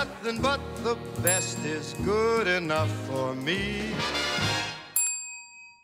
nothing but the best is good enough for me.